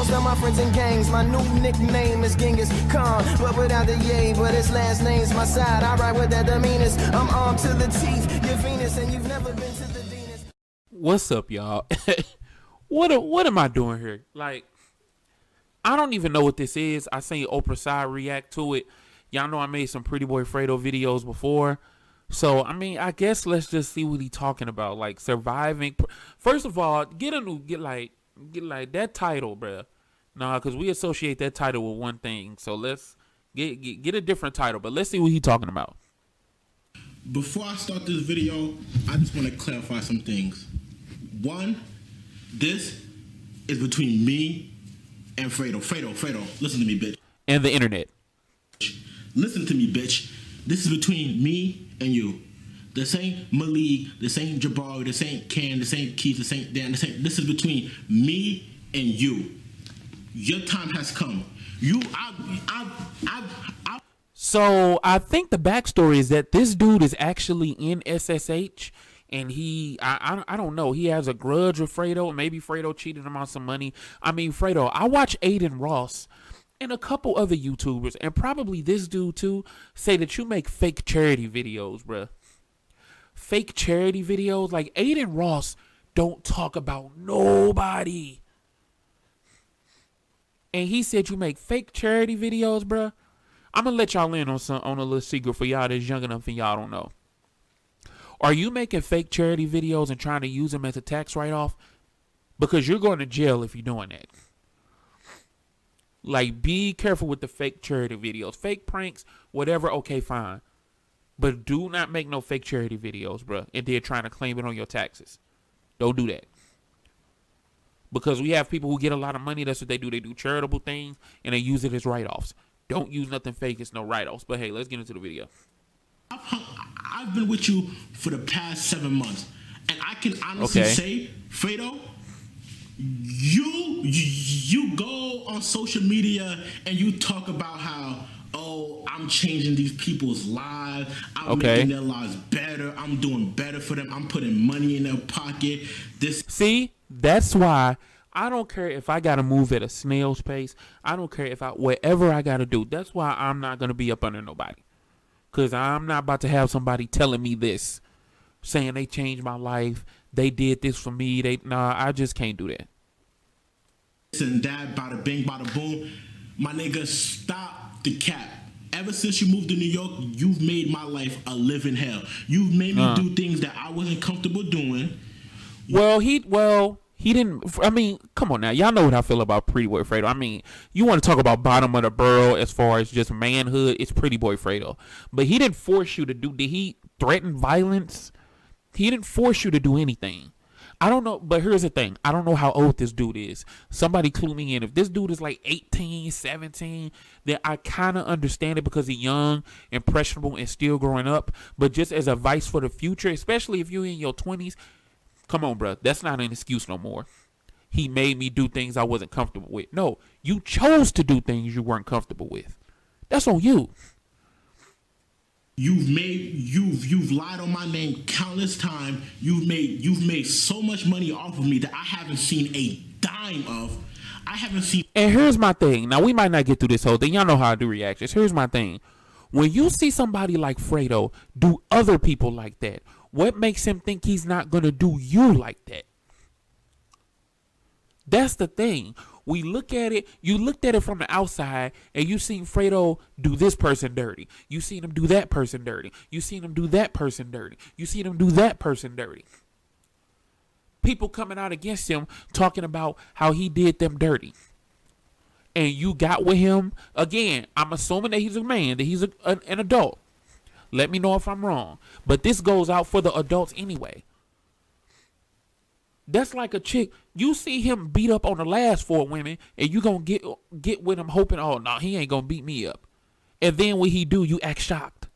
most of my friends in gangs. My new nickname is Genghis Khan, but without the yay, but his last name's my side. I ride with that demeanors. I'm armed to the teeth. You're Venus, and you've never been to the Venus. What's up, y'all? what what am I doing here? Like, I don't even know what this is. I seen Oprah side react to it. Y'all know I made some Pretty Boy Fredo videos before. So I mean, I guess let's just see what he talking about. Like surviving. First of all, get a new get like get like that title, bruh. Nah, because we associate that title with one thing. So let's get, get get a different title. But let's see what he talking about. Before I start this video, I just want to clarify some things. One, this is between me and Fredo. Fredo, Fredo, listen to me, bitch. And the internet. Listen to me, bitch. This is between me and you. This ain't Malik, this ain't Jabari, this ain't Ken, this ain't Keith, this ain't Dan, this ain't this is between me and you. Your time has come. You I I I, I So I think the backstory is that this dude is actually in SSH and he I, I, I don't know he has a grudge with Fredo maybe Fredo cheated him on some money I mean Fredo I watch Adin Ross and a couple other YouTubers and probably this dude too say that you make fake charity videos bruh fake charity videos like Adin Ross don't talk about nobody and he said you make fake charity videos bruh I'm gonna let y'all in on some on a little secret for y'all that's young enough and y'all don't know are you making fake charity videos and trying to use them as a tax write off? Because you're going to jail if you're doing that. Like, be careful with the fake charity videos. Fake pranks, whatever, okay, fine. But do not make no fake charity videos, bro. And they're trying to claim it on your taxes. Don't do that. Because we have people who get a lot of money. That's what they do. They do charitable things and they use it as write offs. Don't use nothing fake. It's no write offs. But hey, let's get into the video. I've been with you for the past seven months, and I can honestly Okay. say, Fredo, you you go on social media and you talk about how oh I'm changing these people's lives, I'm Okay. making their lives better, I'm doing better for them, I'm putting money in their pocket. This See, that's why I don't care if I gotta move at a snail's pace. I don't care if I whatever I gotta do. That's why I'm not gonna be up under nobody. Cause I'm not about to have somebody telling me this, saying they changed my life. They did this for me. They nah, I just can't do that. and that, bada bing, bada boom. My nigga, stop the cap. Ever since you moved to New York, you've made my life a living hell. You've made me Uh. do things that I wasn't comfortable doing. Well, he well he didn't. I mean, come on now, y'all know what I feel about Pretty Boy Fredo. I mean, you want to talk about bottom of the barrel as far as just manhood? It's Pretty Boy Fredo. But he didn't force you to do. Did he threaten violence? He didn't force you to do anything. I don't know, but here's the thing. I don't know how old this dude is. Somebody clue me in. If this dude is like 18, 17, then I kind of understand it because he's young, impressionable, and still growing up. But just as advice for the future, especially if you're in your 20s, come on, bro. That's not an excuse no more. He made me do things I wasn't comfortable with. No, you chose to do things you weren't comfortable with. That's on you. You've made you've you've lied on my name countless time. You've made you've made so much money off of me that I haven't seen a dime of. I haven't seen And here's my thing. Now we might not get through this whole thing. Y'all know how I do reactions. Here's my thing. When you see somebody like Fredo do other people like that, what makes him think he's not gonna do you like that? That's the thing. We look at it, you looked at it from the outside and you seen Fredo do this person dirty. You seen him do that person dirty. You seen him do that person dirty. You seen him do that person dirty. People coming out against him talking about how he did them dirty. And you got with him again. I'm assuming that he's a man, that he's a, an, an adult. Let me know if I'm wrong. But this goes out for the adults anyway. That's like a chick. You see him beat up on the last four women, and you gonna get get with him hoping, oh no, he ain't gonna beat me up. And then when he do, you act shocked.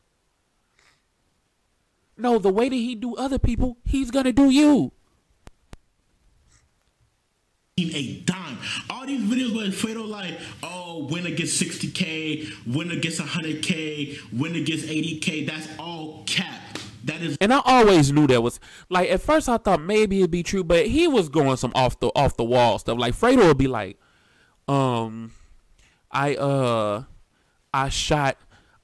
No, the way that he do other people, he's gonna do you. a dime. All these videos where Fredo like, oh, winner gets 60k, winner gets 100k, winner gets 80k. That's all cap. That is And I always knew that was like at first I thought maybe it'd be true, but he was going some off the off the wall stuff. Like Fredo would be like, um, I uh, I shot,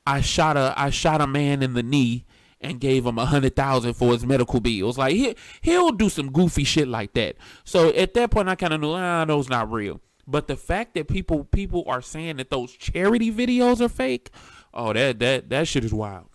I shot a, I shot a man in the knee and gave him a hundred thousand for his medical bills. Like he he'll do some goofy shit like that. So at that point, I kind of knew, ah, those not real. But the fact that people people are saying that those charity videos are fake, oh that that that shit is wild.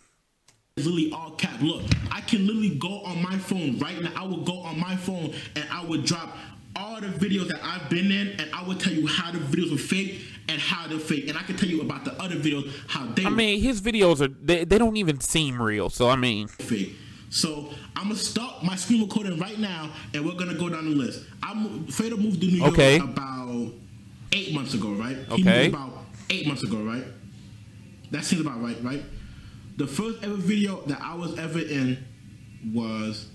Literally all cap. Look, I can literally go on my phone right now. I would go on my phone and I would drop all the videos that I've been in, and I would tell you how the videos were fake and how they're fake, and I can tell you about the other videos how they. I mean, his videos are they, they don't even seem real. So I mean, fake. So I'm gonna stop my screen recording right now, and we're gonna go down the list. I Fredo moved to New York okay. about eight months ago, right? Okay. He moved about eight months ago, right? That seems about right, right? The first ever video that I was ever in was.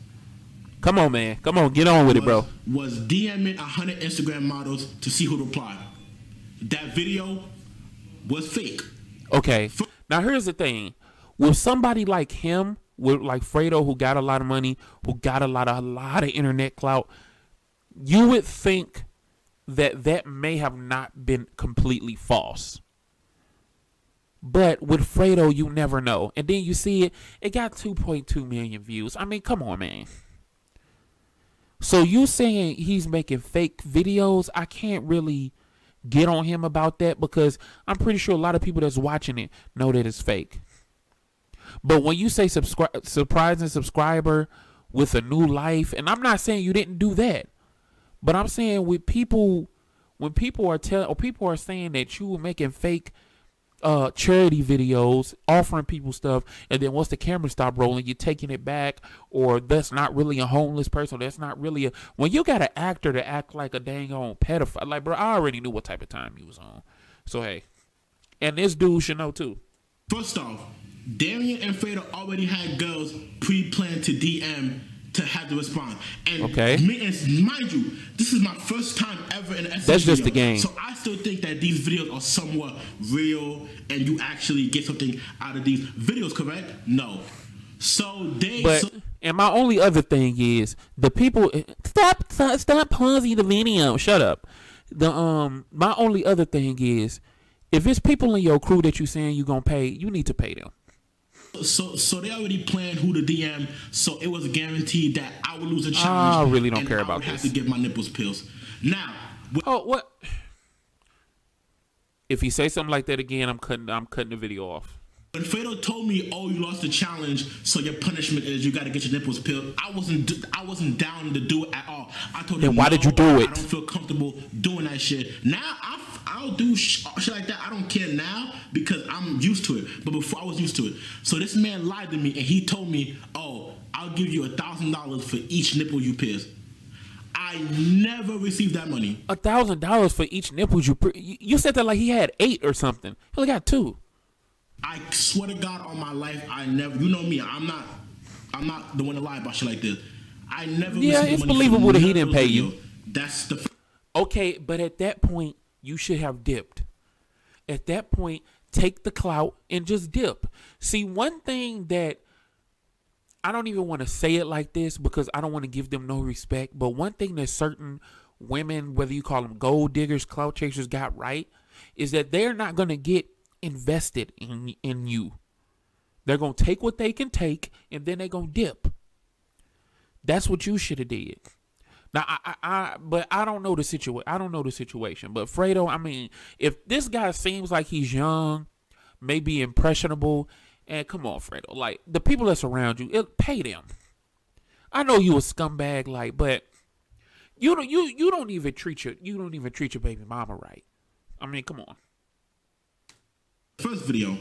Come on, man. Come on, get on with was, it, bro. Was DMing 100 Instagram models to see who replied. That video was fake. Okay. Now here's the thing. With somebody like him, with like Fredo, who got a lot of money, who got a lot of a lot of internet clout, you would think that that may have not been completely false. But with Fredo, you never know. And then you see it, it got 2.2 million views. I mean, come on, man. So you saying he's making fake videos? I can't really get on him about that because I'm pretty sure a lot of people that's watching it know that it's fake. But when you say subscribe, surprising subscriber with a new life, and I'm not saying you didn't do that, but I'm saying with people, when people are telling or people are saying that you were making fake uh, charity videos offering people stuff, and then once the camera stop rolling, you're taking it back, or that's not really a homeless person. That's not really a. When you got an actor to act like a dang on pedophile, like bro, I already knew what type of time he was on. So hey, and this dude should know too. First off, Darian and Fredo already had girls pre-planned to DM to have to respond. And okay. Me, and mind you, this is my first time ever in an That's just the game. So I still think that these videos are somewhat real and you actually get something out of these videos, correct? No. So they But so, and my only other thing is the people stop stop, stop pausing the video. Shut up. The um my only other thing is if it's people in your crew that you saying you gonna pay, you need to pay them. So, so they already planned who to DM. So it was guaranteed that I would lose a challenge. I really don't care I about would Have this. to get my nipples pills. Now, Oh what? If you say something like that again, I'm cutting. I'm cutting the video off. when Fredo told me, "Oh, you lost the challenge, so your punishment is you got to get your nipples peeled," I wasn't. I wasn't down to do it at all. I told Then him, why no, did you do it?" I don't feel comfortable doing that shit. Now I, I'll do sh- shit like that. I don't care now because I'm used to it. But before I was used to it. So this man lied to me and he told me, "Oh, I'll give you a thousand dollars for each nipple you pierce." I never received that money. A thousand dollars for each nipple you. Pre- you said that like he had eight or something. He only got two. I swear to God on my life, I never. You know me. I'm not. I'm not the one to lie about shit like this. I never. Yeah, received it's money believable that he didn't pay you. That's the. f- Okay, but at that point, you should have dipped. At that point, take the clout and just dip. See, one thing that I don't even want to say it like this because I don't want to give them no respect, but one thing that certain women, whether you call them gold diggers, clout chasers, got right is that they're not going to get invested in in you. They're going to take what they can take and then they're going to dip. That's what you should have did. Now, I, I, I, but I don't know the situation. I don't know the situation. But Fredo, I mean, if this guy seems like he's young, maybe impressionable, and come on, Fredo, like the people that's around you, it, pay them. I know you a scumbag, like, but you don't, you, you don't even treat your, you don't even treat your baby mama right. I mean, come on. First video.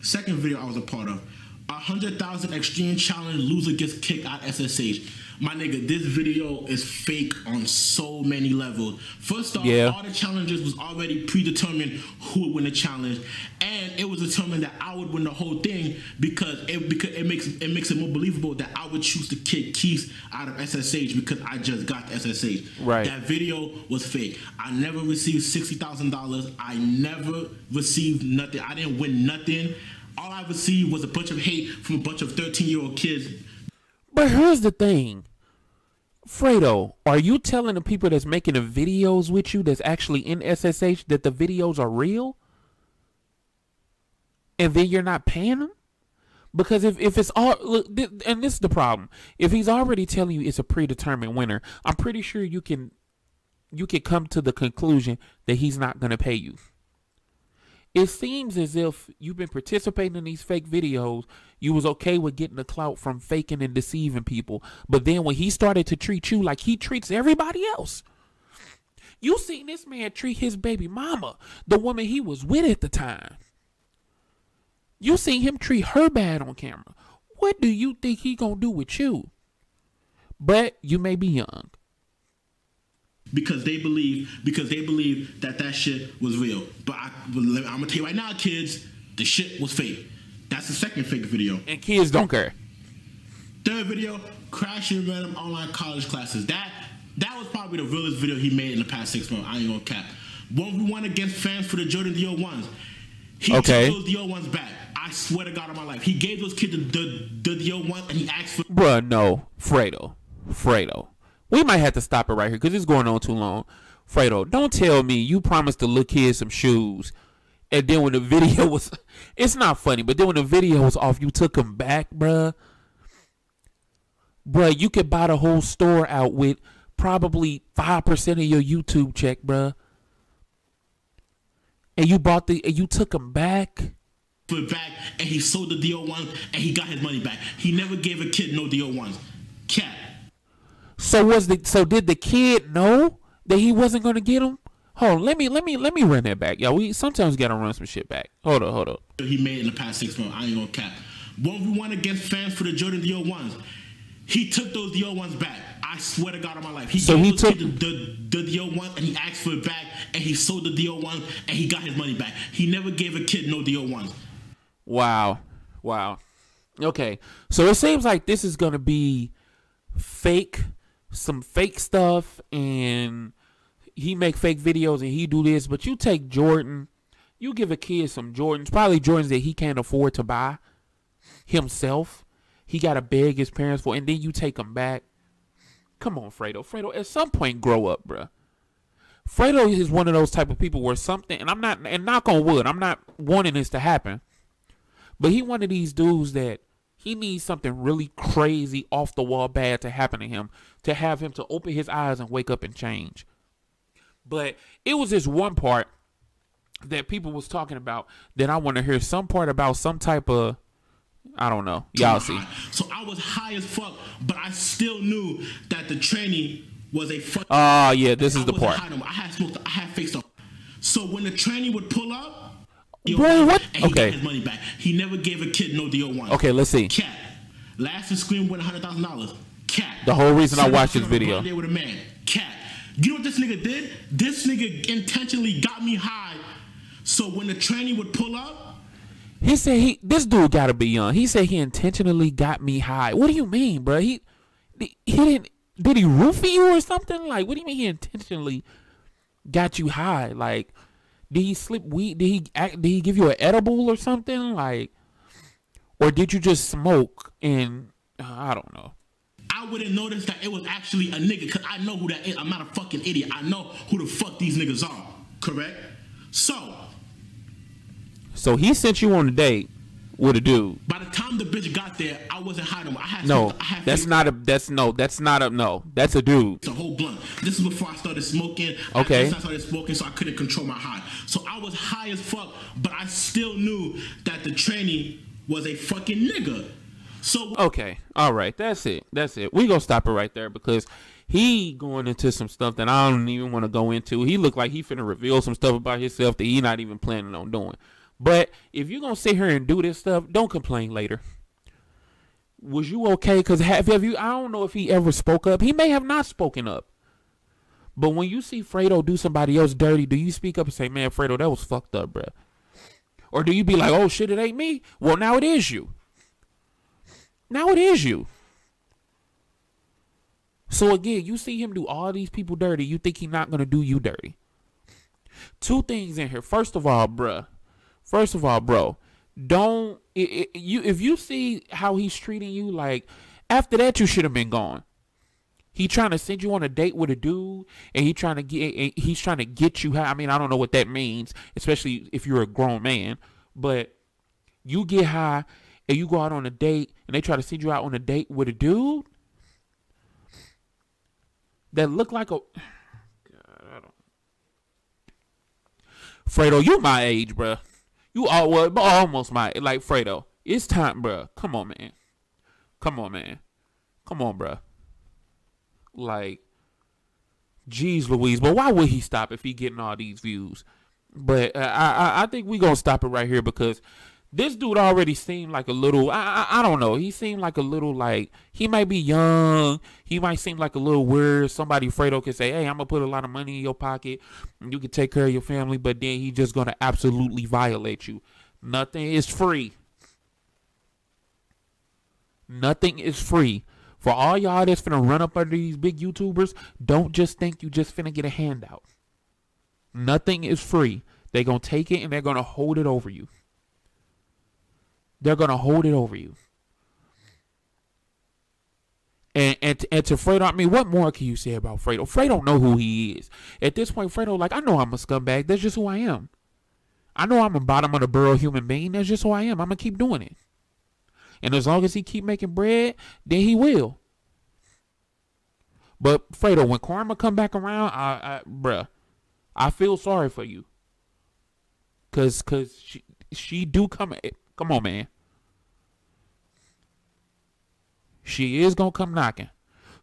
Second video I was a part of. A hundred thousand extreme challenge loser gets kicked out SSH. My nigga, this video is fake on so many levels. First off, Yeah. all the challenges was already predetermined who would win the challenge, and it was determined that I would win the whole thing because it because it makes it makes it more believable that I would choose to kick Keith out of SSH because I just got the SSH. Right. That video was fake. I never received sixty thousand dollars. I never received nothing. I didn't win nothing. All I received was a bunch of hate from a bunch of thirteen year old kids. But here's the thing. Fredo, are you telling the people that's making the videos with you that's actually in SSH that the videos are real? And then you're not paying them? Because if, if it's all look, th- and this is the problem. If he's already telling you it's a predetermined winner, I'm pretty sure you can you can come to the conclusion that he's not going to pay you. It seems as if you've been participating in these fake videos. You was okay with getting the clout from faking and deceiving people, but then when he started to treat you like he treats everybody else, you seen this man treat his baby mama, the woman he was with at the time. You seen him treat her bad on camera. What do you think he gonna do with you? But you may be young. Because they believe because they believe that that shit was real. But I, I'm gonna tell you right now, kids, the shit was fake. That's the second fake video. And kids don't care. Third video, crashing random online college classes. That that was probably the realest video he made in the past six months. I ain't gonna cap. One v one against fans for the Jordan Dior ones. He Okay. took those Dior ones back. I swear to God on my life. He gave those kids the the, the Dior ones and he asked for Bruh, no. Fredo. Fredo. We might have to stop it right here because it's going on too long. Fredo, don't tell me you promised the little kid some shoes. And then when the video was, it's not funny, but then when the video was off, you took them back, bruh. Bruh, you could buy the whole store out with probably 5% of your YouTube check, bruh. And you bought the, and you took them back. it back and he sold the Dior ones and he got his money back. He never gave a kid no Dior ones. So was the so did the kid know that he wasn't gonna get him? Hold on, let me let me let me run that back, y'all. We sometimes gotta run some shit back. Hold up, hold up. he made in the past six months. I ain't gonna cap. One v one against fans for the Jordan Dior ones. He took those Dior ones back. I swear to God on my life. He So he took- the, the, the Dior ones and he asked for it back and he sold the Dior ones and he got his money back. He never gave a kid no Dior ones. Wow, wow. Okay, so it seems like this is gonna be fake, some fake stuff, and he make fake videos and he do this. But you take Jordan, you give a kid some Jordans, probably Jordans that he can't afford to buy himself. He got to beg his parents for, and then you take them back. Come on, Fredo. Fredo, at some point, grow up, bruh. Fredo is one of those type of people where something, and I'm not, and knock on wood, I'm not wanting this to happen. But he one of these dudes that he needs something really crazy off the wall bad to happen to him to have him to open his eyes and wake up and change. But it was this one part that people was talking about that I want to hear some part about some type of I don't know. Y'all see. So I was high as fuck, but I still knew that the training was a fuck. Oh yeah, this is I the part. I had smoked. I had fake stuff. So when the tranny would pull up, Boy, what? And he Okay. got his money back. He never gave a kid no deal one. Okay, let's see. Cat. Last and scream win hundred thousand dollars. Cat. The whole reason I watched this front of a video. with a man. Cat. You know what this nigga did? This nigga intentionally got me high. So when the tranny would pull up, He said he this dude got to be young. He said he intentionally got me high. What do you mean, bro? He he didn't did he roofie you or something? Like what do you mean he intentionally got you high? Like did he slip weed? Did he act, did he give you an edible or something? Like or did you just smoke and uh, I don't know. I wouldn't notice that it was actually a nigga because I know who that is. I'm not a fucking idiot. I know who the fuck these niggas are. Correct? So, So he sent you on a date with a dude. by the time the bitch got there, I wasn't high no more. I had No, I had that's not a that's no, that's not a no. That's a dude. It's a whole blunt. This is before I started smoking. Okay. After I started smoking, so I couldn't control my high. So I was high as fuck, but I still knew that the tranny was a fucking nigga. So Okay, all right, that's it. That's it. We gonna stop it right there because he going into some stuff that I don't even want to go into. He looked like he finna reveal some stuff about himself that he not even planning on doing. But if you're gonna sit here and do this stuff, don't complain later. Was you okay? Cause have, have you? I don't know if he ever spoke up. He may have not spoken up. But when you see Fredo do somebody else dirty, do you speak up and say, "Man, Fredo, that was fucked up, bruh? Or do you be like, "Oh shit, it ain't me"? Well, now it is you. Now it is you. So again, you see him do all these people dirty. You think he's not gonna do you dirty? Two things in here. First of all, bruh. First of all, bro, don't i i you if you see how he's treating you, like after that you should have been gone. He trying to send you on a date with a dude, and he trying to get he's trying to get you high. I mean, I don't know what that means, especially if you're a grown man. But you get high and you go out on a date, and they try to send you out on a date with a dude that look like a. God, I don't. Fredo, you my age, bruh. You all well, almost my like Fredo. It's time, bruh. Come on, man. Come on, man. Come on, bruh. Like, jeez, Louise. But why would he stop if he getting all these views? But uh, I, I I think we gonna stop it right here because this dude already seemed like a little I, I, I don't know. He seemed like a little like he might be young. He might seem like a little weird. Somebody fredo could say hey i'm gonna put a lot of money in your pocket. And you can take care of your family but then he just gonna absolutely violate you. Nothing is free. Nothing is free. For all y'all that's finna run up under these big youtubers don't just think you just finna get a handout. Nothing is free. They gonna take it and they're gonna hold it over you they're gonna hold it over you. And and and to Fredo, I mean, what more can you say about Fredo? Fredo don't know who he is. At this point, Fredo, like, I know I'm a scumbag. That's just who I am. I know I'm a bottom of the barrel human being. That's just who I am. I'm gonna keep doing it. And as long as he keep making bread, then he will. But Fredo, when karma come back around, I, I bruh, I feel sorry for you. Cause cause she she do come Come on, man. She is gonna come knocking.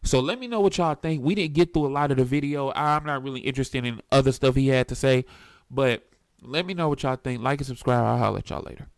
So let me know what y'all think. We didn't get through a lot of the video. I'm not really interested in other stuff he had to say, but let me know what y'all think. Like and subscribe. I'll holler at y'all later.